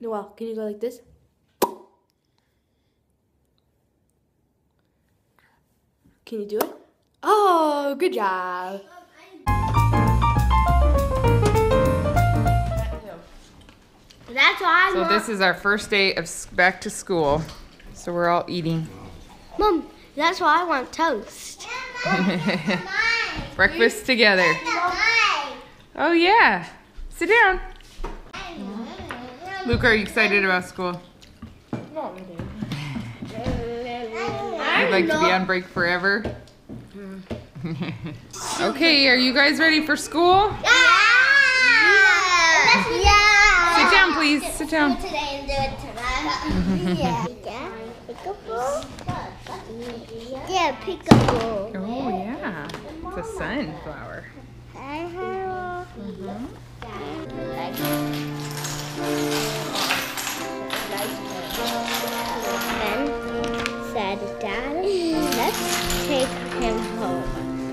Noelle, can you go like this? Can you do it? Oh, good job. That's why I So this is our first day of back to school. So we're all eating Mom, that's why I want toast. breakfast together. Oh yeah. Sit down. Luke, are you excited about school? You'd like to be on break forever? okay, are you guys ready for school? Yeah. Yeah. Sit down, please. Sit down. Today and do it tomorrow. yeah. Peekaboo. Yeah, peekaboo. Oh yeah. It's a sunflower. Mm-hmm. Then said, Dad, let's take him home.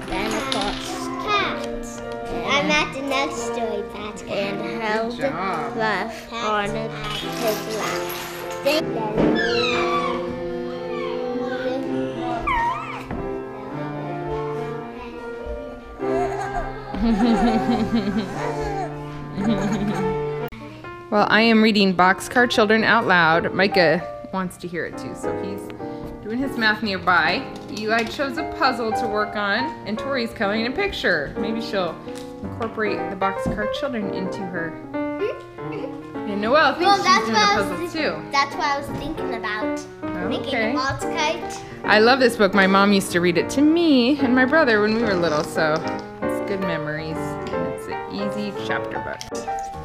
Then of course, cat. I'm at the next story, Pat. And held job. left on his lap. Well, I am reading Boxcar Children out loud. Micah wants to hear it too, so he's doing his math nearby. Eli chose a puzzle to work on, and Tori's coloring a picture. Maybe she'll incorporate the Boxcar Children into her. And Noelle thinks Well, she's that's doing what a I was puzzle thinking. too. That's what I was thinking about. Making Okay. a waltz kite. I love this book. My mom used to read it to me and my brother when we were little, so it's good memories. And it's an easy chapter book.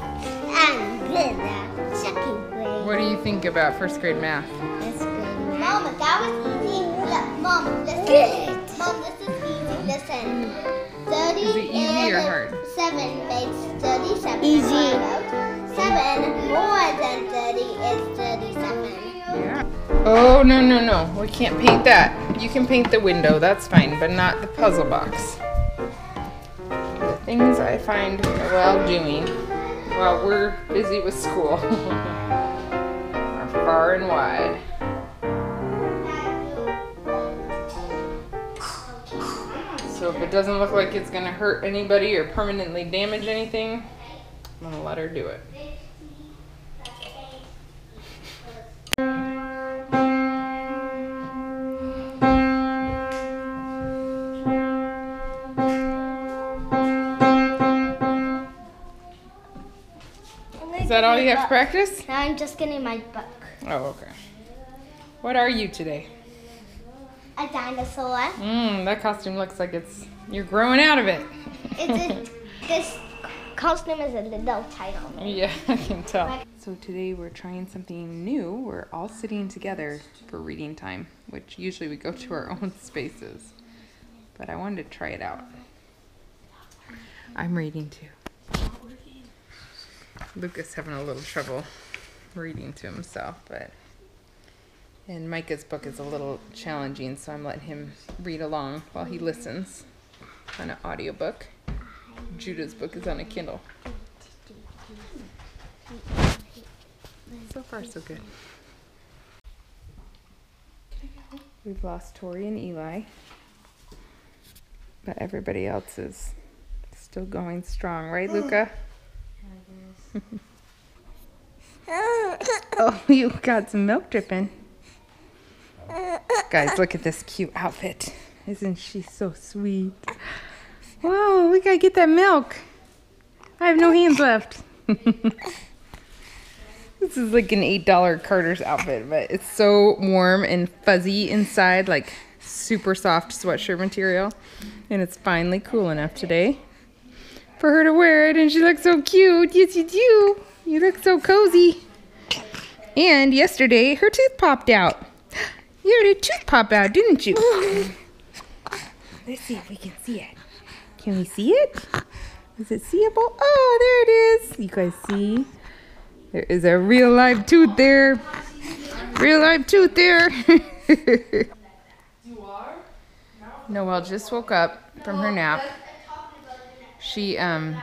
And good at grade. What do you think about first grade math? That's good. Mama, that was easy. Look, Mom, listen. Good. Mom, this is easy. Listen. 30 Is it easy or and hard? 7 makes 37. Easy. 7 more than 30 is 37. Yeah. Oh, no, no, no. We can't paint that. You can paint the window, that's fine, but not the puzzle box. The things I find Noelle doing while we're busy with school are far and wide. So if it doesn't look like it's gonna hurt anybody or permanently damage anything, I'm gonna let her do it. That all you have to practice? Now I'm just getting my book. Oh, okay. What are you today? A dinosaur. Mmm, that costume looks like it's you're growing out of it. It's a, this costume is a little tight on me. yeah, I can tell. So today we're trying something new. We're all sitting together for reading time, which usually we go to our own spaces. But I wanted to try it out. I'm reading too. Luka's having a little trouble reading to himself, but and Micah's book is a little challenging, so I'm letting him read along while he listens on an audiobook. Judah's book is on a Kindle. So far, so good. We've lost Tori and Eli, but everybody else is still going strong, right, Luka? oh, you got some milk dripping. Guys, look at this cute outfit. Isn't she so sweet? Whoa, we gotta get that milk. I have no hands left. this is like an $8 Carter's outfit, but it's so warm and fuzzy inside, like super soft sweatshirt material. And it's finally cool enough today for her to wear it. And she looks so cute. Yes, you do. You look so cozy. And yesterday, her tooth popped out. You had a tooth pop out, didn't you? Let's see if we can see it. Can we see it? Is it seeable? Oh, there it is. You guys see? There is a real live tooth there. Real live tooth there. Noelle just woke up from her nap. She um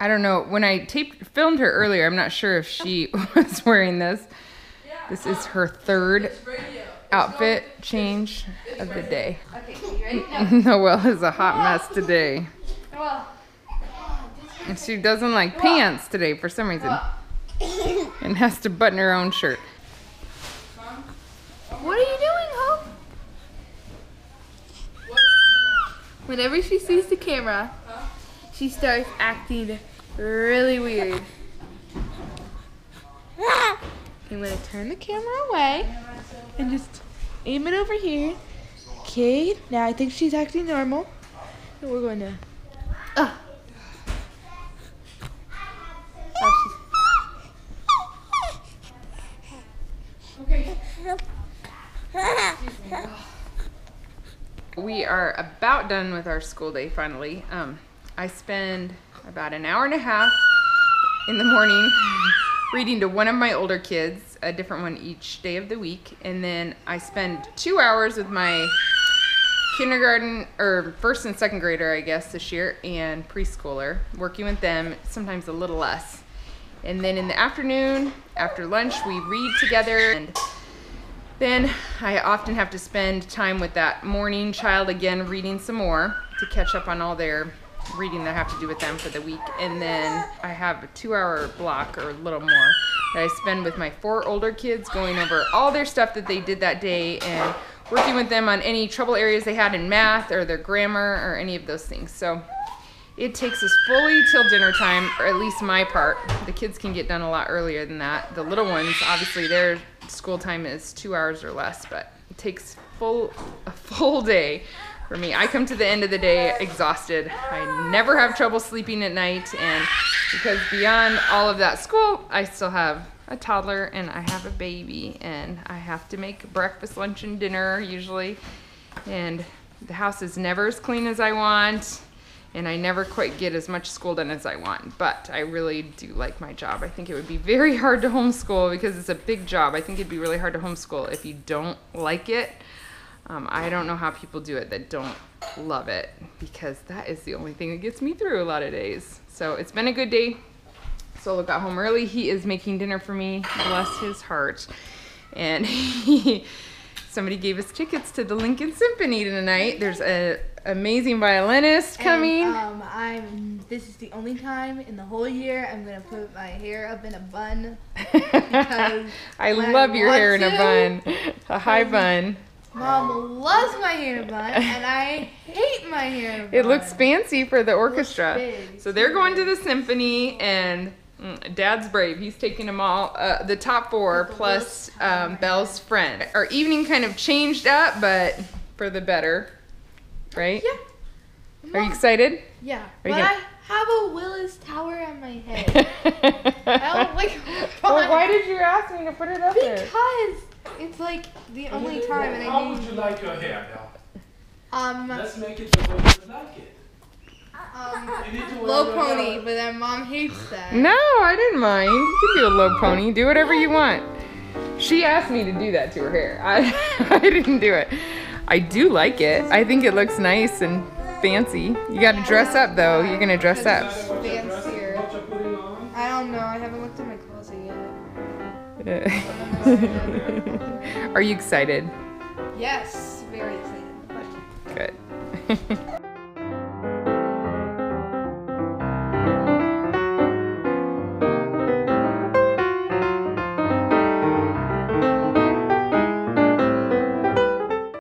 I don't know. When I taped filmed her earlier, I'm not sure if she was wearing this. This is her third outfit change of the day. Okay, you ready? Noelle is a hot mess today. And she doesn't like pants today for some reason. And has to button her own shirt. what are you doing, Hope? Whenever she sees the camera, she starts acting really weird. I'm gonna turn the camera away and just aim it over here. Okay, now I think she's acting normal. And we're going to. Uh. Oh, We are about done with our school day finally. Um, I spend about an hour and a half in the morning reading to one of my older kids, a different one each day of the week. And then I spend two hours with my kindergarten or first and second grader, I guess, this year, and preschooler, working with them, sometimes a little less. And then in the afternoon, after lunch, we read together and then I often have to spend time with that morning child again, reading some more to catch up on all their reading that I have to do with them for the week. And then I have a two hour block or a little more that I spend with my four older kids going over all their stuff that they did that day and working with them on any trouble areas they had in math or their grammar or any of those things. So it takes us fully till dinner time, or at least my part. The kids can get done a lot earlier than that. The little ones, obviously, their school time is two hours or less, but it takes full a full day for me. I come to the end of the day exhausted. I never have trouble sleeping at night, and because beyond all of that school, I still have a toddler and I have a baby, and I have to make breakfast, lunch, and dinner usually, and the house is never as clean as I want and I never quite get as much school done as I want. But I really do like my job. I think it would be very hard to homeschool because it's a big job. I think it'd be really hard to homeschool if you don't like it. Um, I don't know how people do it that don't love it because that is the only thing that gets me through a lot of days. So it's been a good day. Solo got home early. He is making dinner for me. Bless his heart. And he, somebody gave us tickets to the Lincoln Symphony tonight. There's a amazing violinist coming. And, um, I'm. This is the only time in the whole year I'm gonna put my hair up in a bun. because I when I love your hair in a bun, a high bun. Mom loves my hair in bun, and I hate my hair bun. It looks fancy for the orchestra. So they're going to the symphony, and mm, Dad's brave. He's taking them all, uh, the top four plus um, Belle's friend. Our evening kind of changed up, but for the better, right? Yeah. Are you excited? Yeah. Are But you gonna- I have a Willis Tower on my head. I don't like. well, why did you ask me to put it up there? Because it's like the only time, and How I would need. you like your hair, Belle? Um, Let's make it the way you like it. um, You need to wear low your pony, hair- but then mom hates that. No, I didn't mind. You can do a low pony. Do whatever you want. She asked me to do that to her hair. I, I didn't do it. I do like it. I think it looks nice and fancy. You got to dress up though. You're gonna dress up. Decided what your dress- Fancier. What you're putting on? I don't know. I haven't looked in my closet yet. Are you excited? Yes, very excited. Good.